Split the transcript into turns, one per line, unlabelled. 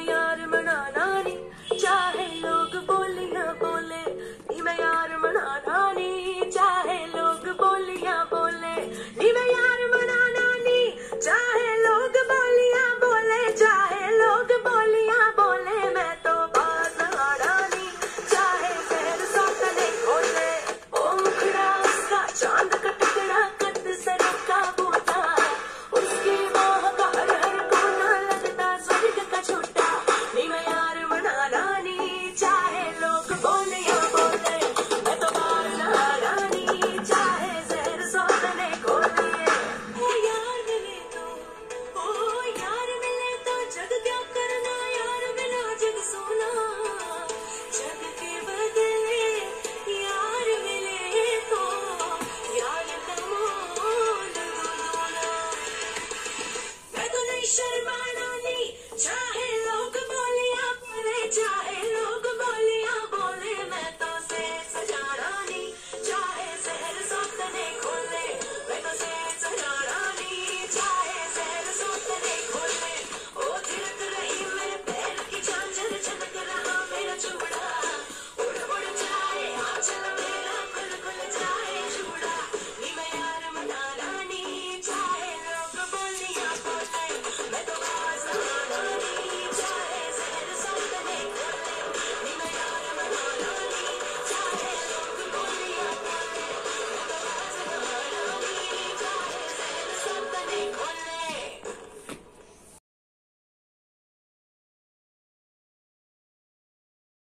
yarımı Shut shedding my